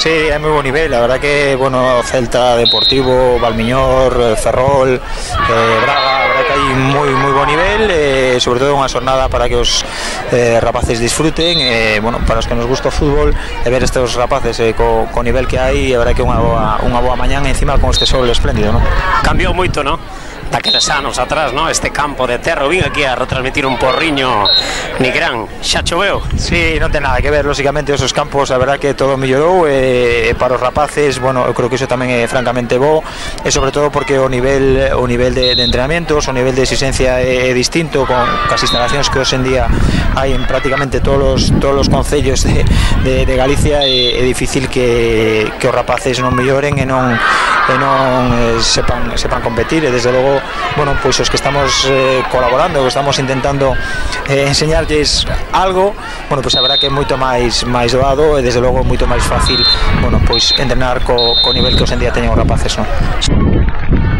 Sí, hay muy buen nivel, la verdad que, bueno, Celta, Deportivo, Valmiñor, eh, Ferrol, eh, Braga, la verdad que hay muy, muy buen nivel, eh, sobre todo una jornada para que os eh, rapaces disfruten, Eh, bueno, para os que nos gusta o fútbol, e ver estes rapaces eh, co, co nivel que hai, la verdad que unha boa, unha boa mañán encima con este sol espléndido, ¿no? Cambiou moito, ¿no? daqueles anos atrás, no? Este campo de terro vin aquí a retransmitir un porriño. Nigrán, xa choveu? Sí, non ten nada que ver, lóxicamente, esos campos, a verdad que todo mellorou, eh, para os rapaces, bueno, eu creo que iso tamén é eh, francamente bo, e sobre todo porque o nivel o nivel de, de entrenamientos, o nivel de exigencia eh, é, é distinto, con as instalacións que hoxe en día hai en prácticamente todos os, todos os concellos de, de, de Galicia, e, é difícil que, que os rapaces non melloren e non e non eh, sepan sepan competir. E desde logo bueno, pois os que estamos eh, colaborando, que estamos intentando eh, enseñarlles algo, bueno, pois habrá que é moito máis máis doado e desde logo moito máis fácil, bueno, pois entrenar co, co nivel que hoxe en día teñen os rapaces, non?